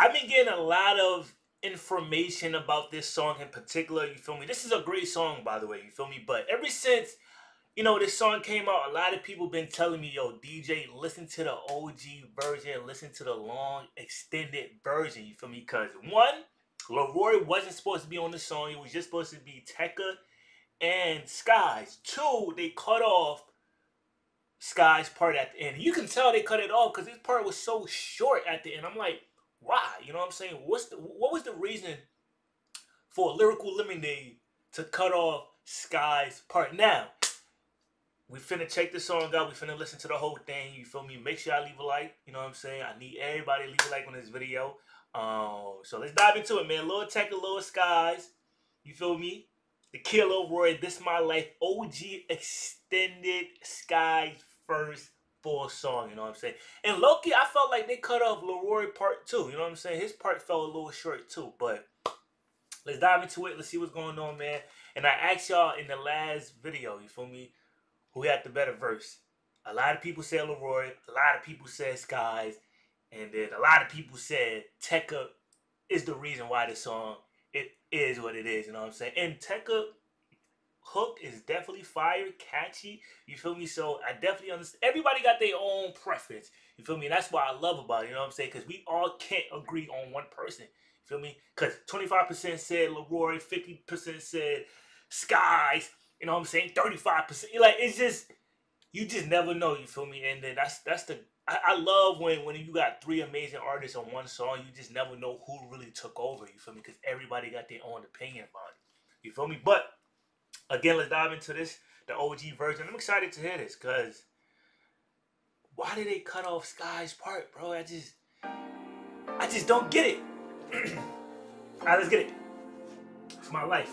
I've been getting a lot of information about this song in particular. You feel me? This is a great song, by the way. You feel me? But ever since you know this song came out, a lot of people been telling me, "Yo, DJ, listen to the OG version, listen to the long extended version." You feel me? Because one, LAROI wasn't supposed to be on the song. It was just supposed to be Tecca and Skies. Two, they cut off Skies part at the end. You can tell they cut it off because this part was so short at the end. I'm like, why? You know what I'm saying? What's the what was the reason for Lyrical Lemonade to cut off Skies part? Now, we finna check the song out. We finna listen to the whole thing. You feel me? Make sure I leave a like. You know what I'm saying? I need everybody to leave a like on this video. Um, so let's dive into it, man. Lil Tecca, Lil Skies. You feel me? The Kid LAROI, This My Life, OG extended Skies first full song, you know what I'm saying? And Loki, I felt like they cut off LAROI part two, you know what I'm saying? His part fell a little short too, but let's dive into it. Let's see what's going on, man. And I asked y'all in the last video, you feel me, who had the better verse. A lot of people said LAROI, a lot of people said Skies, and then a lot of people said Tecca is the reason why this song it is what it is, you know what I'm saying? And Tecca hook is definitely fire, catchy. You feel me? So I definitely understand. Everybody got their own preference. You feel me? And that's what I love about it. You know what I'm saying? Because we all can't agree on one person. You feel me? Because 25% said LAROI, 50% said Skies. You know what I'm saying? 35%. Like it's just you just never know. You feel me? And then that's that's the I, I love when when you got three amazing artists on one song. You just never know who really took over. You feel me? Because everybody got their own opinion about it. You feel me? But again, let's dive into this, the OG version. I'm excited to hear this because why did they cut off Skies' part, bro? I just, I just don't get it. All right, let's get it. It's my life.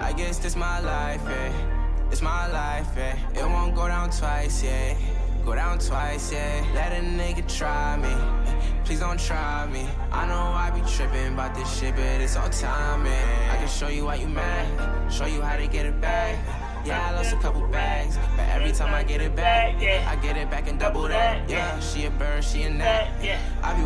I guess this my life, yeah. It's my life, yeah. It won't go down twice, yeah. Go down twice, yeah. Let a nigga try me. Please don't try me. I know I be tripping about this shit, but it's all timing. I can show you why you mad. Show you how to get it back. Yeah, I lost a couple bags, but every time I get it back, I get it back and double that. Yeah, she a bird, she a gnat. I be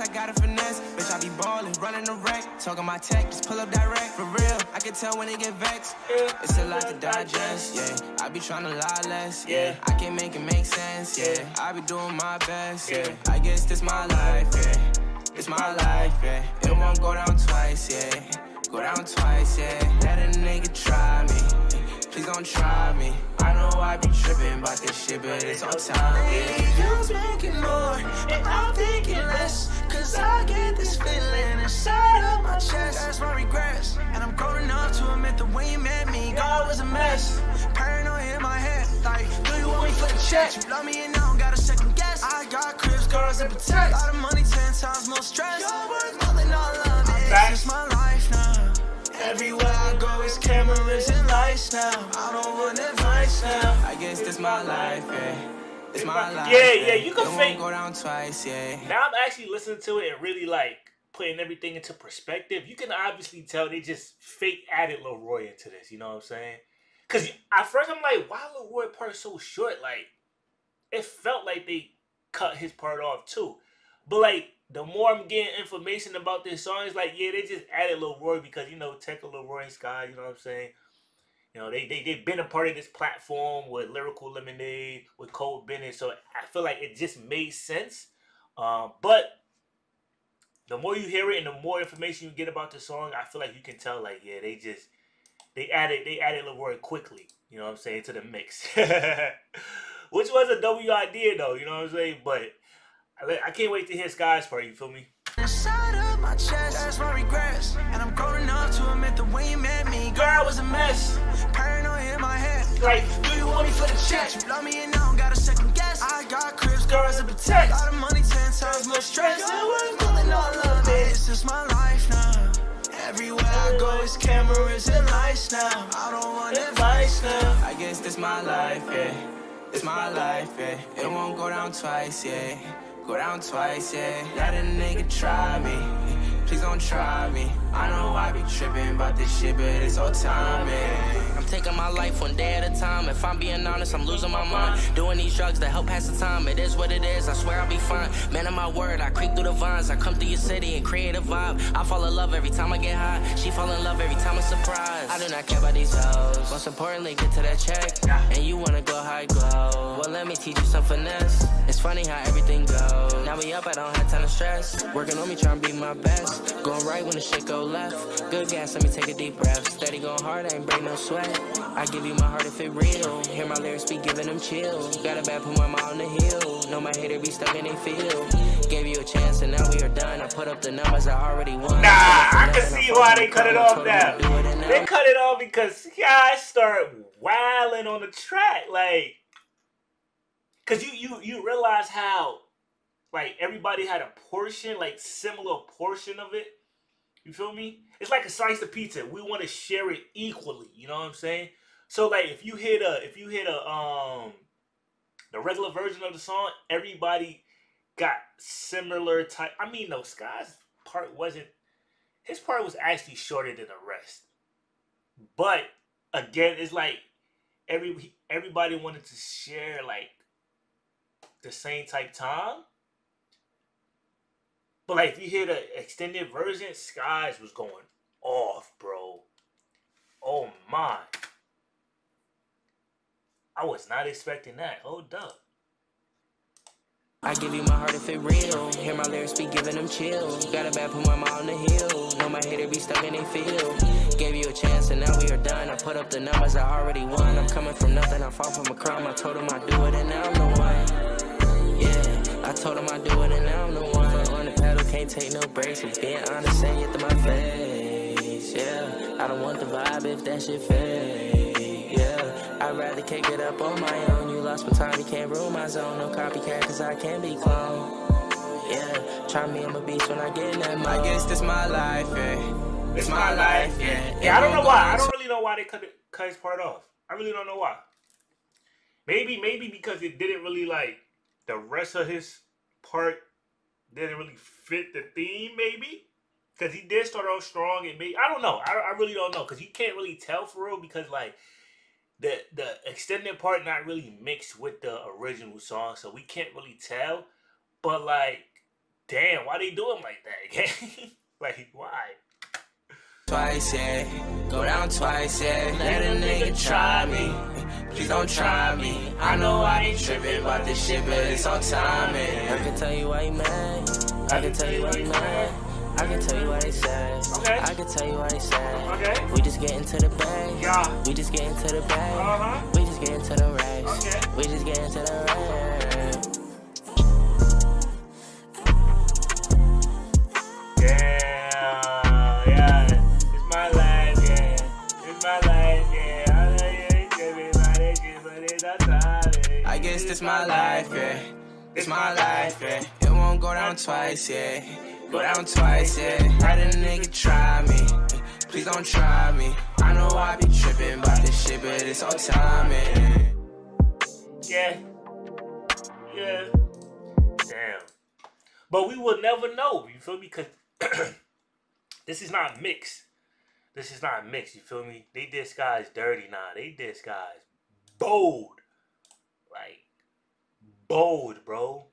I got a finesse, bitch I be ballin', running the wreck, talking my tech, just pull up direct for real. I can tell when they get vexed. It's a lot to digest. Yeah, I be trying to lie less. Yeah, I can make it make sense. Yeah, I be doing my best. Yeah, I guess this my life. Yeah, it's my life. Yeah, it won't go down twice. Yeah. Go down twice, yeah. Let a nigga try me. Please don't try me. I be tripping about this shit, but it's on time. Yeah. You's making more, and I'm thinking less. Cause I get this feeling inside of my chest. That's my regrets. And I'm grown enough to admit the way you met me, God was a mess. Paranoia in my head, like, do you want me for the check? You love me and I don't got a second guess. I got cribs, cars, and protect. A lot of money, ten times more stress. You're worth more than all of it. Is my life now. Everywhere I go, it's cameras and lights now. I don't want advice now. I guess this my life, yeah. It's my life. Yeah, yeah, you can fake- go down twice, yeah. Now I'm actually listening to it and really like putting everything into perspective. You can obviously tell they just fake added LAROI into this. You know what I'm saying? Because at first I'm like, why LAROI part so short? Like, it felt like they cut his part off too. But like, the more I'm getting information about this song, it's like, yeah, they just added LAROI because you know Tecca LAROI and Sky. You know what I'm saying? You know, they, they, they've been a part of this platform with Lyrical Lemonade, with Cole Bennett. So I feel like it just made sense. Um, but the more you hear it and the more information you get about the song, I feel like you can tell, like, yeah, they just, they added, they added LAROI quickly, you know what I'm saying, to the mix. Which was a W idea, though, you know what I'm saying? But I, I can't wait to hear Skies' part, you feel me? Inside of my chest, that's my regrets. And I'm grown enough to admit the way you met me, girl, I was a mess. Paranoia in my head, Like, do you want me for the check? You love me and I don't got a second guess. I got cribs, girls, and protect. A lot of money, ten times more stress. You're worth more than all of it. This is my life now. Everywhere I go, it's cameras and lights now. I don't want advice now. I guess this my life, yeah. It's my life, yeah. It won't go down twice, yeah. Go down twice, yeah. Let a nigga try me. Please don't try me. I know I be tripping about this shit, but it's all timing. I'm taking my life one day at a time. If I'm being honest, I'm losing my mind. Doing these drugs that help pass the time. It is what it is. I swear I'll be fine. Man of my word, I creep through the vines. I come through your city and create a vibe. I fall in love every time I get high. She fall in love every time I'm surprised. I do not care about these hoes. Most importantly, get to that check. And you wanna go high glow. Well, let me teach you some finesse. It's funny how everything goes. Now we up, I don't have time to stress. Working on me, trying to be my best. Going right when the shit go left. Good gas, let me take a deep breath. Steady going hard, I ain't break no sweat. I give you my heart if it real. Hear my lyrics be giving them chills. Got a bad put my mom on the hill. Know my hater be stuck in they field. Gave you a chance and now we are done. I put up the numbers I already won. Nah, I can see why they cut it off now. They cut it off because guys start wailing on the track, like, cause you you you realize how, like, everybody had a portion, like similar portion of it. You feel me? It's like a slice of pizza. We want to share it equally. You know what I'm saying? So like, if you hit a if you hit a um the regular version of the song, everybody got similar type. I mean, no, Skies' part wasn't. His part was actually shorter than the rest. But again, it's like every everybody wanted to share like the same type time. But like if you hear the extended version, Skies was going off, bro. Oh my. I was not expecting that. Hold up. I give you my heart if it real. Hear my lyrics be giving them chills. Got a bad put my mom on the hill. Know my hater be stuck in they field. Gave you a chance and now we are done. I put up the numbers I already won. I'm coming from nothing. I fall from a crime. I told him I'd do it and now I'm the one. Yeah, I told him I'd do it and now I'm the one. Foot on the pedal, can't take no breaks. If being honest, saying it to my face. Yeah, I don't want the vibe if that shit fake. Yeah, I'd rather kick it up on my own. You lost my time, you can't ruin my zone. No copycat, cause I can't be cloned. Yeah, try me, I'm a beast when I get in that mode. I guess this my life, yeah. It's my life, yeah. Yeah, I don't know why. I don't really know why they cut it, cut his part off. I really don't know why. Maybe, maybe because it didn't really like the rest of his part didn't really fit the theme. Maybe because he did start off strong and maybe I don't know. I, I really don't know because you can't really tell for real because like the the extended part not really mixed with the original song, so we can't really tell. But like, damn, why they do him like that? like, why? Twice, yeah. Go down twice, yeah. Let a nigga try me. Please don't try me. I know I ain't tripping about this shit, but it's all timing. I can tell you why you mad. I can tell you why you mad. I can tell you why they sad. Okay. I can tell you why they sad. Okay. We just get into the bag. Yeah. We just get into the bag. Uh-huh. We just get into the racks. Okay. We just get into the racks. Yeah, yeah. It's my life, yeah. It's my life, yeah. I know you ain't tripping about that shit, but it's all. I guess this my life, yeah. It's my life, yeah. It won't go down twice, yeah. Go down twice, yeah. Let a nigga try me. Please don't try me. I know I be tripping about this shit, but it's all timing. Yeah. Yeah. Damn. But we will never know, you feel me? Because this is not mixed. This is not mixed, you feel me? They did Skies dirty now. They did Skies bold. Like, bold, bro.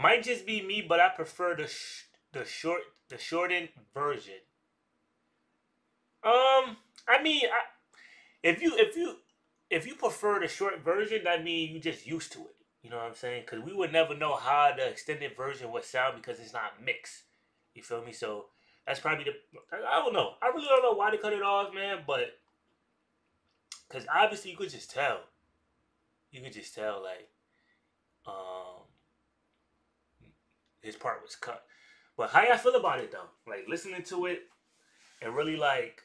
Might just be me, but I prefer the sh- the short the shortened version. Um, I mean, I, if you if you if you prefer the short version, that means you just used to it. You know what I'm saying? Because we would never know how the extended version would sound because it's not mixed. You feel me? So that's probably the. I don't know. I really don't know why they cut it off, man. But because obviously you could just tell. You could just tell, like, um, his part was cut. But how y'all feel about it though? Like listening to it and really like,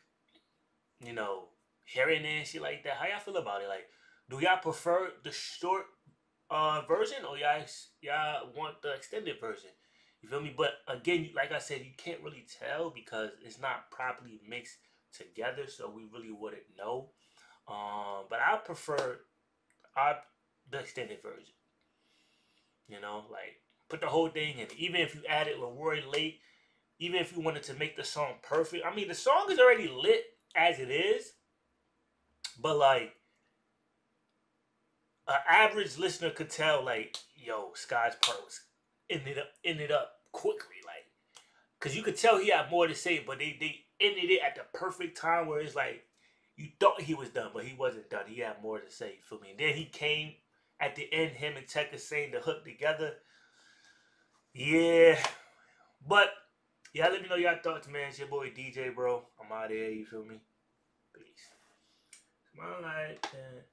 you know, hearing it and shit like that. How y'all feel about it? Like, do y'all prefer the short uh version or y'all y'all want the extended version? You feel me? But again, like I said, you can't really tell because it's not properly mixed together, so we really wouldn't know. Um, but I prefer I the extended version. You know, like put the whole thing in. Even if you added LAROI late, even if you wanted to make the song perfect. I mean, the song is already lit as it is, but like an average listener could tell, like, yo, Skies' part was ended up ended up quickly, like, cause you could tell he had more to say, but they they ended it at the perfect time where it's like you thought he was done, but he wasn't done. He had more to say for me. And then he came at the end, him and Tecca saying the hook together. Yeah, but yeah, let me know your thoughts, man. It's your boy DJ, bro. I'm out of here. You feel me? Peace. Smile like that.